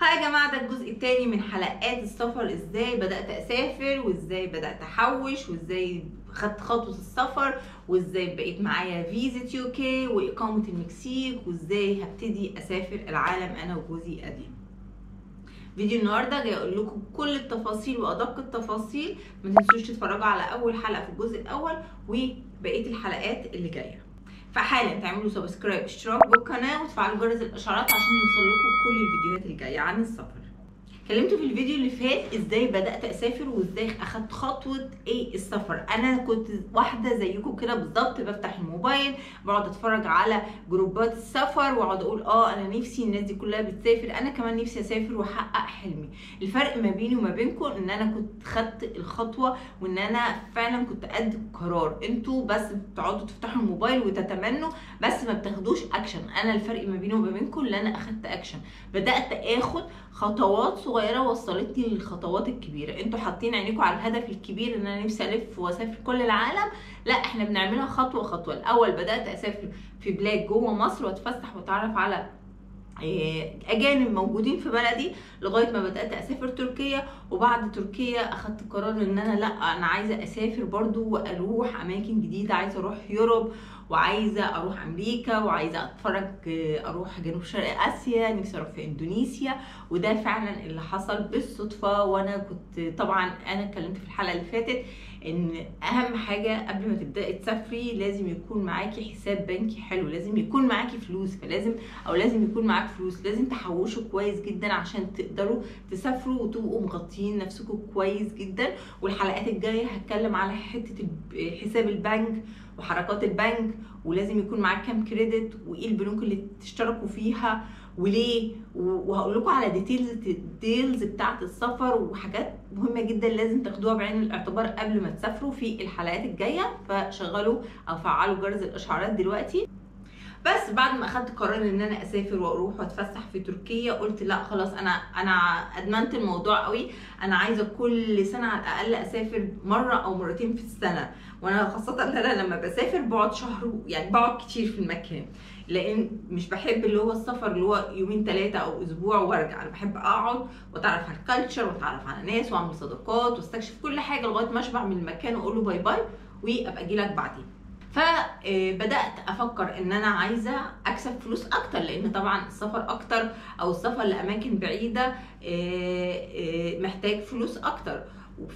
هاي يا جماعة ده الجزء الثاني من حلقات السفر إزاي بدأت أسافر وإزاي بدأت أحوش وإزاي خدت خطوة السفر وإزاي بقيت معايا فيزا UK وإقامة المكسيك وإزاي هبتدي أسافر العالم أنا وجوزي قديم فيديو النهارده جاي أقول لكم كل التفاصيل وأدق التفاصيل ما تنسوش تتفرجوا على أول حلقة في الجزء الأول وبقية الحلقات اللي جاية. فحالا تعملوا subscribe اشتراك بالقناة وتفعلوا جرس الاشعارات عشان يوصل لكم كل الفيديوهات اللي جاية عن السفر. اتكلمت في الفيديو اللي فات إزاي بدأت أسافر وازاي أخدت خطوة إيه السفر. أنا كنت واحدة زيكم كده بالظبط بفتح الموبايل بقعد أتفرج على جروبات السفر وأقعد أقول آه أنا نفسي الناس دي كلها بتسافر أنا كمان نفسي أسافر وأحقق حلمي. الفرق ما بيني وما بينكم إن أنا كنت خدت الخطوة وإن أنا فعلا كنت قد القرار أنتوا بس بتقعدوا تفتحوا الموبايل وتتمنوا بس ما بتاخدوش اكشن أنا الفرق ما بيني وما بينكم إن أنا أخدت اكشن بدأت أخد خطوات صغيره وصلتني للخطوات الكبيرة. أنتوا حاطين عينيكم على الهدف الكبير ان أنا نفسي الف واسافر كل العالم. لا إحنا بنعملها خطوة خطوة. الأول بدأت اسافر في بلاد جوه مصر واتفسح واتعرف على اجانب موجودين في بلدي لغاية ما بدأت اسافر تركيا. وبعد تركيا اخدت قرار ان أنا لا أنا عايزة اسافر برضو وأروح اماكن جديدة عايزة أروح يوروب. وعايزة أروح أمريكا وعايزة أتفرج أروح جنوب شرق آسيا نفسي أروح في إندونيسيا. وده فعلا اللي حصل بالصدفة وأنا كنت طبعا أنا اتكلمت في الحلقة اللي فاتت إن أهم حاجة قبل ما تبدأي تسافري لازم يكون معاكي حساب بنكي حلو لازم يكون معاكي فلوس فلازم أو لازم يكون معاك فلوس لازم تحوشوا كويس جدا عشان تقدروا تسافروا وتبقوا مغطيين نفسكم كويس جدا. والحلقات الجاية هتكلم على حتة حساب البنك وحركات البنك ولازم يكون معاك كام credit وإيه البنوك اللي تشتركوا فيها وليه؟ وهقول لكم على details ال details بتاعة السفر وحاجات مهمة جدا لازم تاخدوها بعين الاعتبار قبل ما تسافروا في الحلقات الجاية فشغلوا أو فعلوا جرس الإشعارات دلوقتي. بس بعد ما أخدت قرار إن أنا أسافر وأروح وأتفسح في تركيا قلت لأ خلاص أنا أنا أدمنت الموضوع قوي. أنا عايزة كل سنة على الأقل أسافر مرة أو مرتين في السنة. وأنا خاصة إن أنا لما بسافر بقعد شهر يعني بقعد كتير في المكان. لأن مش بحب اللي هو السفر اللي هو يومين ثلاثة أو أسبوع وأرجع. أنا بحب أقعد وأتعرف على ال culture وأتعرف على ناس وأعمل صداقات وأستكشف كل حاجة لغاية ما أشبع من المكان وأقول له bye bye وأبقى أجي لك بعدين. فبدأت أفكر إن أنا عايزة أكسب فلوس أكتر لأن طبعا السفر أكتر أو السفر لأماكن بعيدة محتاج فلوس أكتر.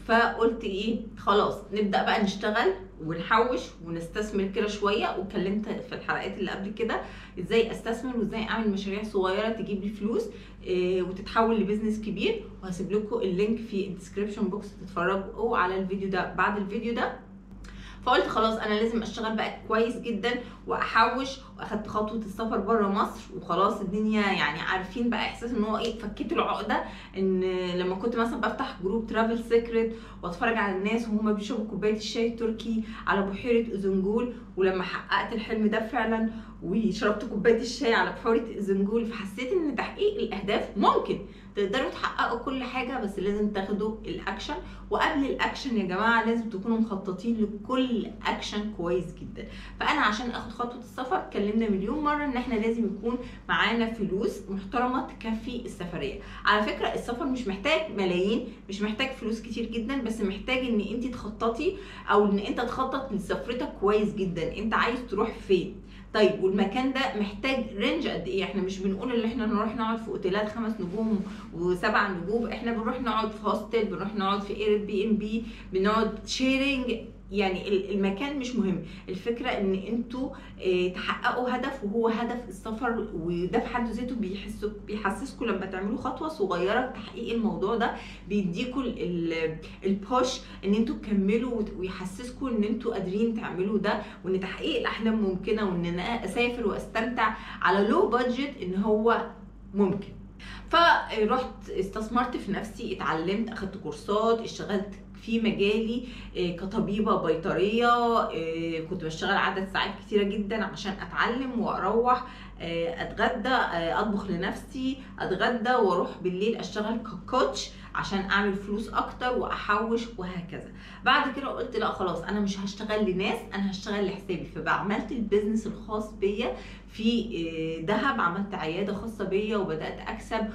فقلت إيه خلاص نبدأ بقى نشتغل ونحوش ونستثمر كده شوية. واتكلمت في الحلقات اللي قبل كده إزاي أستثمر وإزاي أعمل مشاريع صغيرة تجيب لي فلوس إيه وتتحول ل business كبير. وهسيب لكم ال link في ال description box تتفرجوا على الفيديو ده. بعد الفيديو ده فقلت خلاص أنا لازم أشتغل بقى كويس جدا وأحوش وأخدت خطوة السفر بره مصر وخلاص الدنيا يعني عارفين بقى إحساس إن هو إيه فكيت العقدة إن لما كنت مثلا بفتح جروب Travel Secret وأتفرج على الناس وهما بيشربوا كوباية الشاي التركي على بحيرة ازنجول ولما حققت الحلم ده فعلا وشربت كوباية الشاي على بحيرة ازنجول فحسيت إن تحقيق الأهداف ممكن. تقدروا تحققوا كل حاجة بس لازم تاخدوا الاكشن وقبل الاكشن يا جماعة لازم تكونوا مخططين لكل اكشن كويس جدا. فأنا عشان أخد خطوة السفر اتكلمنا مليون مرة إن إحنا لازم يكون معانا فلوس محترمة تكفي السفرية. على فكرة السفر مش محتاج ملايين مش محتاج فلوس كتير جدا بس محتاج إن انت تخططي أو إن أنت تخطط لسفرتك كويس جدا. أنت عايز تروح فين؟ طيب والمكان ده محتاج range قد إيه؟ إحنا مش بنقول إن إحنا نروح نقعد في أوتيلات خمس نجوم وسبع نجوم إحنا بنروح نقعد في hostel بنروح نقعد في Airbnb بنقعد sharing يعني المكان مش مهم. الفكرة إن أنتوا آه تحققوا هدف وهو هدف السفر وده في حد ذاته بيحسوا بيحسسكم لما تعملوا خطوة صغيرة لتحقيق الموضوع ده بيديكوا البوش إن أنتوا تكملوا ويحسسكم إن أنتوا قادرين تعملوا ده وإن تحقيق الأحلام ممكنة وإن أنا أسافر وأستمتع على لو بادجت إن هو ممكن. فرحت استثمرت في نفسي اتعلمت أخدت كورسات اشتغلت في مجالي آه، كطبيبة بيطرية آه، كنت بشتغل عدد ساعات كتيرة جدا عشان أتعلم وأروح آه، أتغدى أطبخ لنفسي أتغدى وأروح بالليل أشتغل ككوتش عشان أعمل فلوس أكتر وأحوش وهكذا. بعد كده قلت لا خلاص أنا مش هشتغل لناس أنا هشتغل لحسابي. فعملت البيزنس الخاص بيا في آه، دهب عملت عيادة خاصة بيا وبدأت أكسب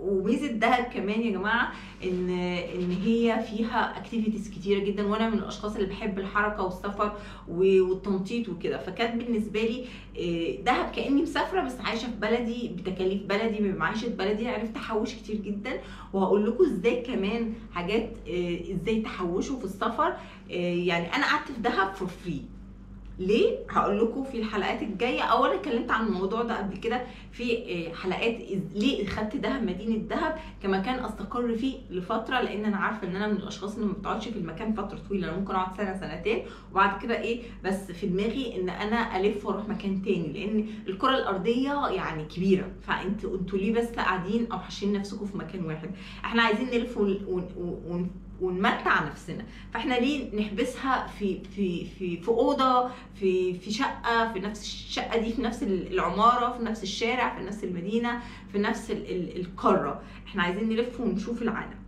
وميزة دهب كمان يا جماعة إن إن هي فيها activities كتيرة جدا وأنا من الأشخاص اللي بحب الحركة والسفر والتنطيط وكده. فكانت بالنسبة لي آه، دهب كأني مسافرة بس عايشة في بلدي بتكاليف بلدي بمعيشه بلدي عرفت احوش كتير جدا. وهقول لكم إزاي كمان حاجات آه، إزاي تحوشوا في السفر يعني أنا قعدت في دهب for free ليه؟ هقول لكم في الحلقات الجاية. اولا اتكلمت عن الموضوع ده قبل كده في آه، حلقات ليه خدت دهب مدينة دهب كمكان أستقر فيه لفترة لأن أنا عارفة إن أنا من الأشخاص اللي ما بتقعدش في المكان فترة طويلة. أنا ممكن أقعد سنة سنتين وبعد كده إيه بس في دماغي إن أنا ألف وأروح مكان تاني لأن الكره الأرضية يعني كبيرة. فانتوا أنتوا ليه بس قاعدين أو حاشين نفسكم في مكان واحد؟ إحنا عايزين نلف ون- ون- ون- ونمتع نفسنا. فإحنا ليه نحبسها في في في في أوضة في في شقة في نفس الشقة دي في نفس العمارة في نفس الشارع في نفس المدينة في نفس ال- ال- القارة. إحنا عايزين نلف ونشوف العالم.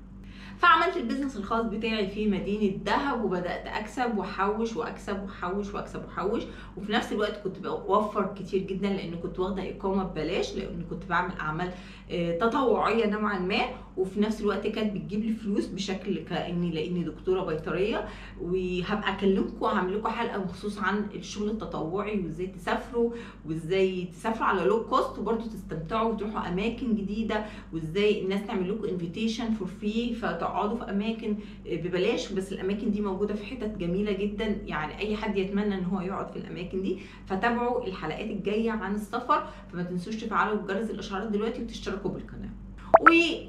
فعملت ال business الخاص بتاعي في مدينة دهب وبدأت أكسب وأحوش وأكسب وأحوش وأكسب وأحوش. وفي نفس الوقت كنت بوفر كتير جدا لأن كنت واخدة إقامة ببلاش لأن كنت بعمل أعمال آه، تطوعية نوعا ما. وفي نفس الوقت كانت بتجيب لي فلوس بشكل كأني لأني دكتورة بيطرية وهبقى أكلمكم واعمل لكم حلقة مخصوص عن الشغل التطوعي وإزاي تسافروا وإزاي تسافروا على low cost وبرضه تستمتعوا وتروحوا أماكن جديدة وإزاي الناس تعمل لكم invitation for free فتقعدوا في أماكن ببلاش. بس الأماكن دي موجودة في حتت جميلة جدا يعني أي حد يتمنى إن هو يقعد في الأماكن دي. فتابعوا الحلقات الجاية عن السفر فما تنسوش تفعلوا جرس الإشعارات دلوقتي وتشتركوا بالقناة.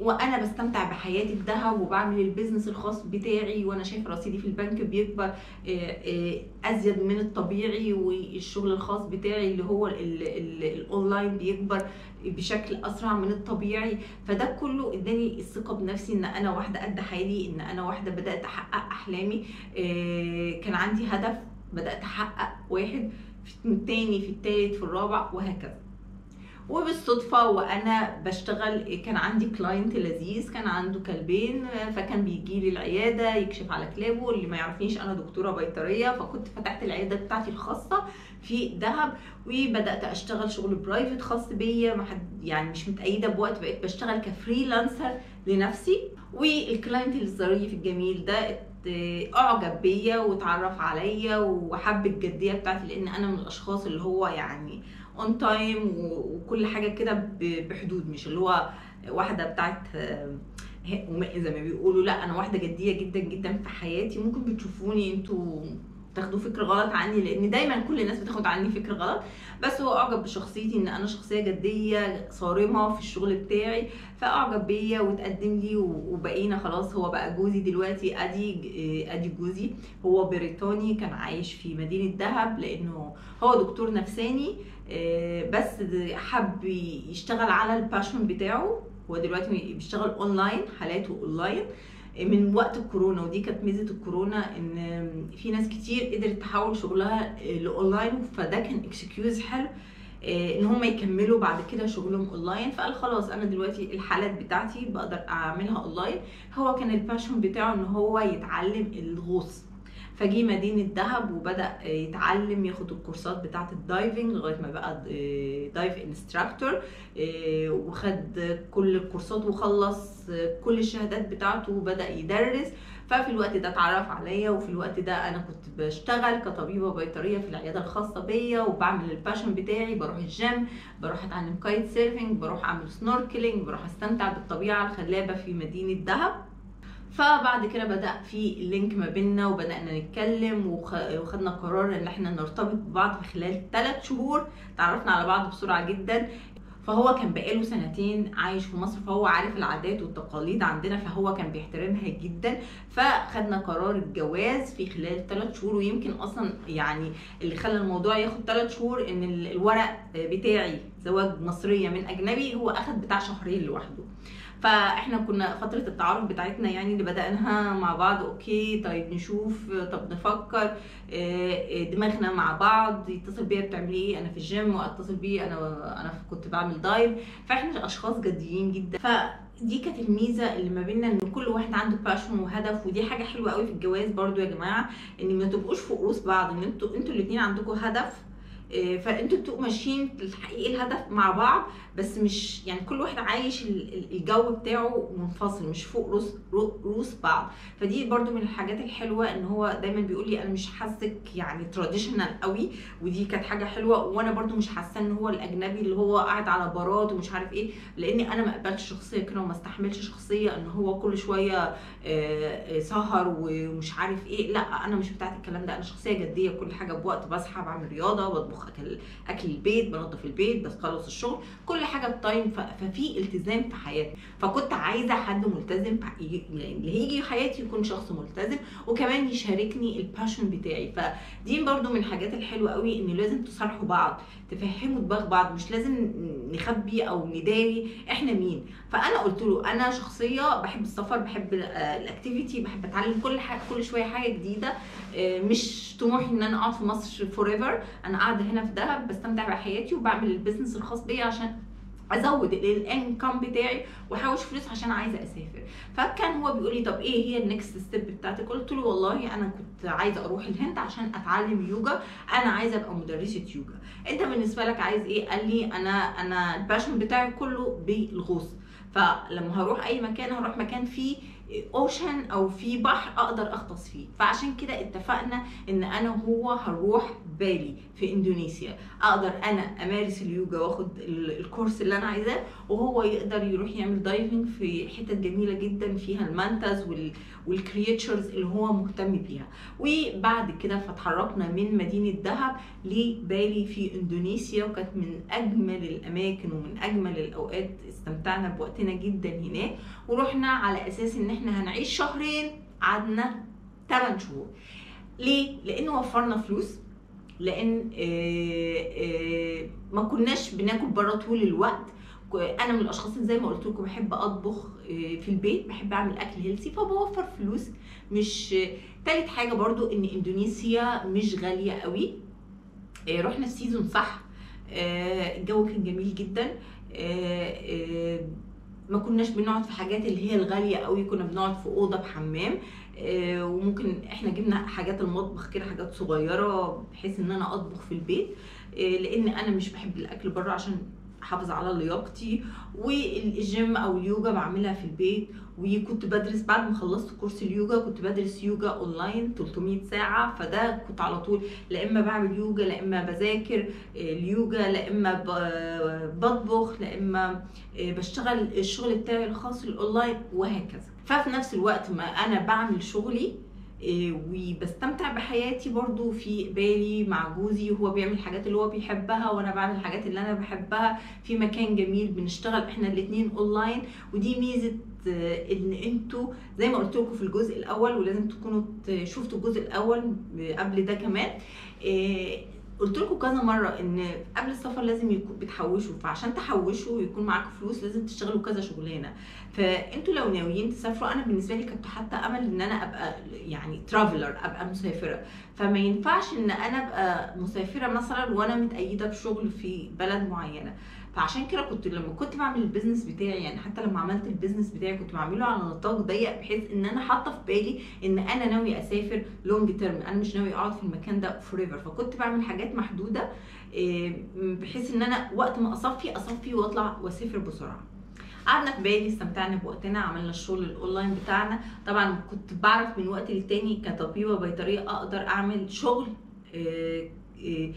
وأنا بستمتع بحياتي في دهب وبعمل ال business الخاص بتاعي وأنا شايفة رصيدي في البنك بيكبر آه، آه، أزيد من الطبيعي والشغل الخاص بتاعي اللي هو ال- ال- الاونلاين بيكبر بشكل أسرع من الطبيعي. فده كله إداني الثقة بنفسي إن أنا واحدة قد حالي إن أنا واحدة بدأت أحقق أحلامي. آه، كان عندي هدف بدأت أحقق واحد في التاني في التالت في الرابع وهكذا. وبالصدفة وأنا بشتغل كان عندي client لذيذ كان عنده كلبين فكان بيجي لي العيادة يكشف على كلابه اللي ما يعرفنيش أنا دكتورة بيطرية فكنت فتحت العيادة بتاعتي الخاصة في دهب وبدأت أشتغل شغل private خاص بيا يعني مش متقيدة بوقت بقيت بشتغل ك freelancer لنفسي. وال client الظريف الجميل ده أعجب بيا واتعرف عليا وحب الجدية بتاعتي لأن أنا من الأشخاص اللي هو يعني on time وكل حاجة كده بحدود مش اللي هو واحدة بتاعت آه، زي ما بيقولوا لا أنا واحدة جدية جدا جدا في حياتي ممكن بتشوفوني أنتوا تاخدوا فكر غلط عني لأن دايما كل الناس بتاخد عني فكر غلط. بس هو أعجب بشخصيتي إن أنا شخصية جدية صارمة في الشغل بتاعي فأعجب بيا وتقدم لي وبقينا خلاص هو بقى جوزي دلوقتي أدي أدي جوزي. هو بريطاني كان عايش في مدينة دهب لأنه هو دكتور نفساني آه، بس حب يشتغل على ال passion بتاعه. هو دلوقتي بيشتغل اونلاين حالاته اونلاين من وقت الكورونا ودي كانت ميزة الكورونا إن في ناس كتير قدرت تحول شغلها لاونلاين فده كان excuse حلو آه، إن هم يكملوا بعد كده شغلهم اونلاين فقال خلاص أنا دلوقتي الحالات بتاعتي بقدر أعملها اونلاين هو كان ال passion بتاعه إن هو يتعلم الغوص. فجه مدينة دهب وبدأ يتعلم ياخد الكورسات بتاعة ال diving لغاية ما بقى dive instructor وخد كل الكورسات وخلص كل الشهادات بتاعته وبدأ يدرس. ففي الوقت ده اتعرف عليا وفي الوقت ده أنا كنت بشتغل كطبيبة بيطرية في العيادة الخاصة بيا وبعمل ال passion بتاعي بروح الجيم بروح أتعلم kite surfing بروح أعمل snorkeling بروح أستمتع بالطبيعة الخلابة في مدينة دهب. فبعد كده بدأ في لينك ما بيننا وبدأنا نتكلم وخ- وخدنا قرار إن إحنا نرتبط ببعض في خلال ثلاث شهور. تعرفنا على بعض بسرعة جدا. فهو كان بقاله سنتين عايش في مصر فهو عارف العادات والتقاليد عندنا فهو كان بيحترمها جدا. فخدنا قرار الجواز في خلال ثلاث شهور. ويمكن أصلا يعني اللي خلى الموضوع ياخد ثلاث شهور إن ال- الورق بتاعي زواج مصرية من أجنبي هو أخد بتاع شهرين لوحده. فاحنا كنا فترة التعارف بتاعتنا يعني اللي بدأناها مع بعض okay طيب نشوف طب نفكر آه، دماغنا مع بعض يتصل بيا بتعملي إيه أنا في الجيم وأتصل بيه أنا أنا كنت بعمل dive فاحنا أشخاص جديين جدا. ف دي كانت الميزة اللي ما بيننا إن كل واحد عنده passion وهدف ودي حاجة حلوة قوي في الجواز برضو يا جماعة إن ما تبقوش في خلقة بعض إن أنتوا أنتوا الاثنين عندكم هدف آه، فانتوا بتبقوا ماشيين تحقيق الهدف مع بعض بس مش يعني كل واحد عايش الجو بتاعه منفصل مش فوق روس روس بعض. فدي برضو من الحاجات الحلوة ان هو دايما بيقول لي أنا مش حاسك يعني تراديشنال قوي ودي كانت حاجة حلوة. وأنا برضو مش حاسة إن هو الأجنبي اللي هو قاعد على بارات ومش عارف إيه لأني أنا ما قبلتش شخصية كده وما استحملش شخصية إن هو كل شوية آه، آه، سهر ومش عارف إيه. لا أنا مش بتاعت الكلام ده. أنا شخصية جدية كل حاجة بوقت بصحى بعمل رياضة بطبخ اكل أكل البيت بنظف البيت بخلص الشغل كل حاجة ب time. ففي التزام في حياتي. فكنت عايزة حد ملتزم يعني اللي هيجي حياتي يكون شخص ملتزم وكمان يشاركني ال passion بتاعي. فدي برضو من الحاجات الحلوة قوي إن لازم تصارحوا بعض تفهموا دماغ بعض مش لازم نخبي أو نداري إحنا مين. فأنا قلت له أنا شخصية بحب السفر بحب ال activity بحب أتعلم كل حاجة كل شوية حاجة جديدة آه، مش طموحي إن أنا أقعد في مصر forever أنا قاعدة هنا في دهب بستمتع بحياتي وبعمل ال business الخاص بيا عشان أزود ال income بتاعي وأحوش فلوس عشان عايزة أسافر. فكان هو بيقول لي طب إيه هي ال next step بتاعتك؟ قلت له والله أنا كنت عايزة أروح الهند عشان أتعلم يوجا. أنا عايزة أبقى مدرسة يوجا. أنت بالنسبة لك عايز إيه؟ قال لي أنا أنا ال passion بتاعي كله بالغوص. فلما هروح أي مكان هروح مكان فيه ocean أو في بحر أقدر أغطس فيه. فعشان كده اتفقنا إن أنا وهو هنروح بالي في إندونيسيا. أقدر أنا أمارس اليوجا وأخد الكورس اللي أنا عايزاه وهو يقدر يروح يعمل diving في حتت جميلة جدا فيها ال mantas وال creatures اللي هو مهتم بيها. وبعد كده فتحركنا من مدينة دهب لبالي في إندونيسيا وكانت من أجمل الأماكن ومن أجمل الأوقات استمتعنا بوقتنا جدا هناك. ورحنا على أساس إن إحنا هنعيش شهرين قعدنا 8 شهور. ليه؟ لأن وفرنا فلوس. لأن آه، آه، ما كناش بناكل بره طول الوقت. أنا من الأشخاص اللي زي ما قلت لكم بحب أطبخ في البيت بحب أعمل أكل healthy فبوفر فلوس. مش تالت حاجة برضو إن إندونيسيا مش غالية قوي. رحنا ال season صح. الجو كان جميل جدا. ما كناش بنقعد في حاجات اللي هي الغالية قوي كنا بنقعد في أوضة بحمام. آه، وممكن إحنا جبنا حاجات المطبخ كده حاجات صغيرة بحيث إن أنا أطبخ في البيت. آه، لأن أنا مش بحب الأكل بره عشان احافظ على لياقتي والجيم أو اليوجا بعملها في البيت. وكنت بدرس بعد ما خلصت كورس اليوجا كنت بدرس يوجا اونلاين 300 ساعة. فده كنت على طول لا إما بعمل يوجا لا إما بذاكر اليوجا لا إما بطبخ لا إما بشتغل الشغل بتاعي الخاص الاونلاين وهكذا. ففي نفس الوقت ما أنا بعمل شغلي وبستمتع بحياتي برضو في بالي مع جوزي وهو بيعمل الحاجات اللي هو بيحبها وأنا بعمل الحاجات اللي أنا بحبها. في مكان جميل بنشتغل إحنا الاثنين اونلاين ودي ميزة آه، إن أنتوا زي ما قلت لكم في الجزء الأول ولازم تكونوا شفتوا الجزء الأول قبل ده كمان. إيه، قلت لكم كذا مرة إن قبل السفر لازم يكون بتحوشوا فعشان تحوشوا ويكون معاكم فلوس لازم تشتغلوا كذا شغلانة. فأنتوا لو ناويين تسافروا أنا بالنسبة لي كنت حتى أملي إن أنا أبقى يعني traveler أبقى مسافرة. فما ينفعش إن أنا أبقى مسافرة مثلا وأنا متقيدة بشغل في بلد معينة. فعشان كده كنت لما كنت بعمل ال business بتاعي يعني حتى لما عملت ال business بتاعي كنت بعمله على نطاق ضيق بحيث إن أنا حاطة في بالي إن أنا ناوي أسافر long term أنا مش ناوي أقعد في المكان ده forever فكنت بعمل حاجات محدودة بحيث إن أنا وقت ما أصفي أصفي وأطلع وأسافر بسرعة. قعدنا في بالي استمتعنا بوقتنا عملنا الشغل الاونلاين بتاعنا. طبعا كنت بعرف من وقت للتاني كطبيبه بيطريه أقدر أعمل شغل آه، آه،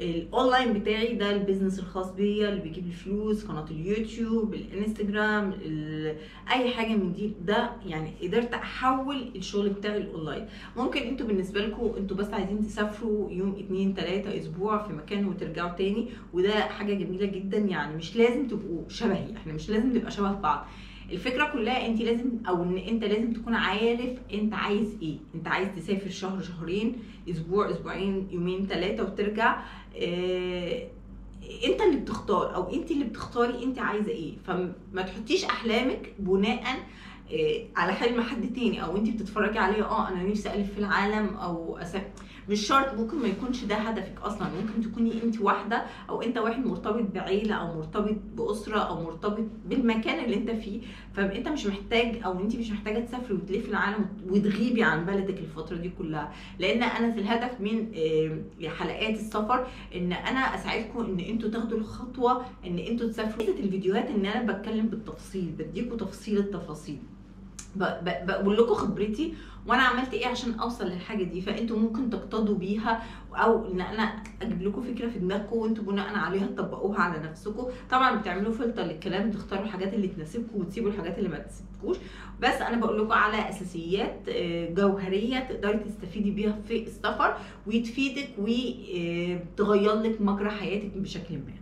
الاونلاين بتاعي ده ال business الخاص بيا اللي بيجيب لي فلوس قناة اليوتيوب الانستجرام أي حاجة من دي ده يعني قدرت أحول الشغل بتاعي الاونلاين ممكن أنتوا بالنسبة لكم أنتوا بس عايزين تسافروا يوم اتنين تلاتة أسبوع في مكان وترجعوا تاني وده حاجة جميلة جدا يعني مش لازم تبقوا شبهي إحنا مش لازم نبقى شبه بعض. الفكرة كلها انت لازم أو ان انت لازم تكون عارف انت عايز إيه. انت عايز تسافر شهر شهرين أسبوع أسبوعين يومين ثلاثة وترجع آه انت اللي بتختار أو انت اللي بتختاري انت عايزة إيه. فما تحطيش احلامك بناء آه، على حلم حد تاني أو انت بتتفرجي عليه آه أنا نفسي ألف في العالم أو أسافر مش شرط ممكن ما يكونش ده هدفك أصلا. ممكن تكوني انت واحدة أو أنت واحد مرتبط بعيلة أو مرتبط بأسرة أو مرتبط بالمكان اللي أنت فيه. فأنت مش محتاج أو انت مش محتاجة تسافري وتلفي العالم وتغيبي عن بلدك الفترة دي كلها. لأن أنا الهدف من حلقات السفر إن أنا أساعدكم إن أنتوا تاخدوا الخطوة إن أنتوا تسافروا. الفيديوهات إن أنا بتكلم بالتفصيل بديكوا تفصيل التفاصيل. بقول لكم خبرتي وأنا عملت إيه عشان اوصل للحاجة دي. فانتوا ممكن تقتضوا بيها أو ان أنا أجيب لكم فكرة في دماغكم وانتوا بناء عليها تطبقوها على نفسكم. طبعا بتعملوا فلتر للكلام تختاروا الحاجات اللي تناسبكم وتسيبوا الحاجات اللي ما تناسبكوش. بس أنا بقول لكم على أساسيات آه، جوهرية تقدري تستفيدي بيها في السفر وتفيدك وتغير لك مجرى حياتك بشكل ما.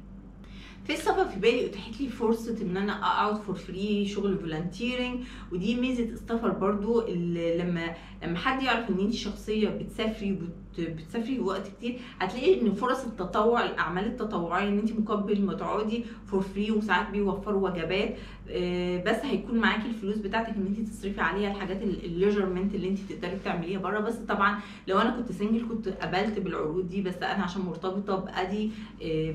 في السفر في بالي اتاحت لي فرصة إن أنا أقعد for free شغل volunteering ودي ميزة السفر برضو اللي لما لما حد يعرف إن انت شخصية بتسافري بتسافري وقت كتير هتلاقي إن فرص التطوع الأعمال التطوعية إن انت مقابل ما تقعدي for free وساعات بيوفروا وجبات آه، بس هيكون معاكي الفلوس بتاعتك إن انت تصرفي عليها الحاجات ال requirement اللي انت تقدري تعمليها بره. بس طبعا لو أنا كنت single كنت قبلت بالعروض دي بس أنا عشان مرتبطة بأدي آه،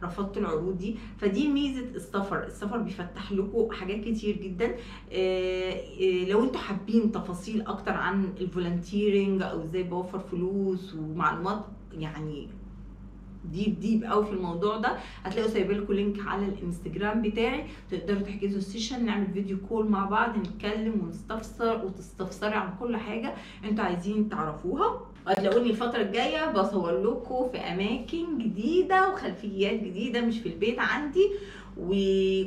فرفضت العروض دي. فدي ميزة السفر السفر بيفتح لكم حاجات كتير جدا. آه، لو أنتوا حابين تفاصيل أكتر عن ال volunteering أو إزاي بوفر فلوس ومعلومات يعني deep deep قوي في الموضوع ده هتلاقوا سايبين لكم link على الإنستجرام بتاعي. تقدروا تحجزوا ال session نعمل video call مع بعض نتكلم ونستفسر وتستفسري عن كل حاجة أنتوا عايزين تعرفوها. هتلاقوني الفترة الجاية بصور لكم في أماكن جديدة وخلفيات جديدة مش في البيت عندي.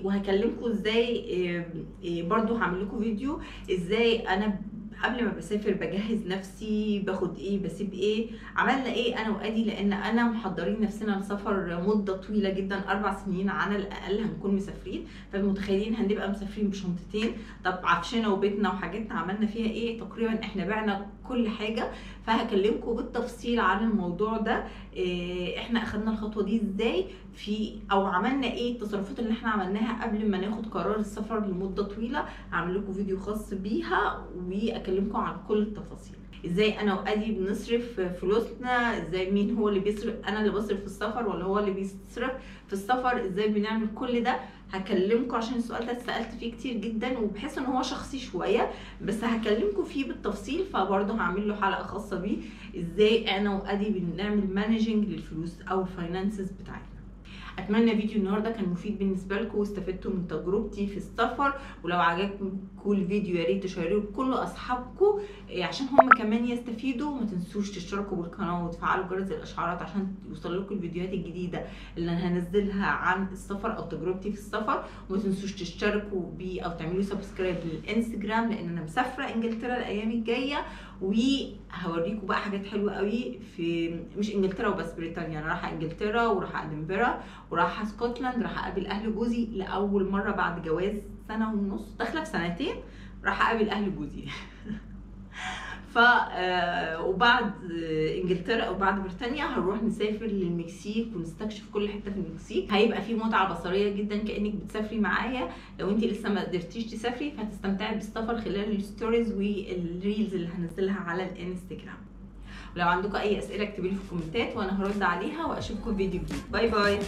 وهكلمكم إزاي برضو هعمل لكم فيديو إزاي أنا قبل ما بسافر بجهز نفسي باخد إيه بسيب إيه. عملنا إيه؟ أنا وأدي لأن أنا محضرين نفسنا لسفر مدة طويلة جدا أربع سنين على الأقل هنكون مسافرين. فمتخيلين هنبقى مسافرين بشنطتين. طب عفشنا وبيتنا وحاجاتنا عملنا فيها إيه؟ تقريبا إحنا بعنا كل حاجة فهكلمكم بالتفصيل عن الموضوع ده. إيه إحنا أخدنا الخطوة دي إزاي؟ في أو عملنا إيه؟ التصرفات اللي إحنا عملناها قبل ما ناخد قرار السفر لمدة طويلة أعمل لكم فيديو خاص بيها وأكلمكم عن كل التفاصيل. إزاي أنا وأدي بنصرف فلوسنا؟ إزاي مين هو اللي بيصرف؟ أنا اللي بصرف في السفر ولا هو اللي بيصرف في السفر؟ إزاي بنعمل كل ده؟ هكلمكم عشان السؤال ده اتسألت فيه كتير جدا وبحس إن هو شخصي شوية بس هكلمكم فيه بالتفصيل فبرضه هعمل له حلقة خاصة بيه إزاي أنا وأدي بنعمل managing للفلوس أو ال finances بتاعتنا. أتمنى فيديو النهارده كان مفيد بالنسبة لكم واستفدتوا من تجربتي في السفر ولو عجبكم الفيديو يا ريت تشيروه لكل أصحابكم إيه، عشان هم كمان يستفيدوا. وما تنسوش تشتركوا بالقناة وتفعلوا جرس الإشعارات عشان يوصل لكم الفيديوهات الجديدة اللي أنا هنزلها عن السفر أو تجربتي في السفر. وما تنسوش تشتركوا بي أو تعملوا subscribe للإنستجرام لأن أنا مسافرة إنجلترا الأيام الجاية. وهوريكم بقى حاجات حلوة قوي في مش إنجلترا وبس بريطانيا. أنا رايحة إنجلترا ورايحة أدنبرا ورايحة اسكتلند رايحة أقابل أهل جوزي لأول مرة بعد جواز سنة ونص. داخلة في سنتين راح أقابل أهل جوزي. ف آه، وبعد انجلترا أو بعد بريطانيا هنروح نسافر للمكسيك ونستكشف كل حتة في المكسيك. هيبقى في متعة بصرية جدا كأنك بتسافري معايا. لو انت لسه ما قدرتيش تسافري فهتستمتعي بالسفر خلال ال stories وال reels اللي هنزلها على الانستجرام. ولو عندكم أي أسئلة اكتبوا لي في ال commentات وأنا هرد عليها وأشوفكم في فيديو جديد. bye bye.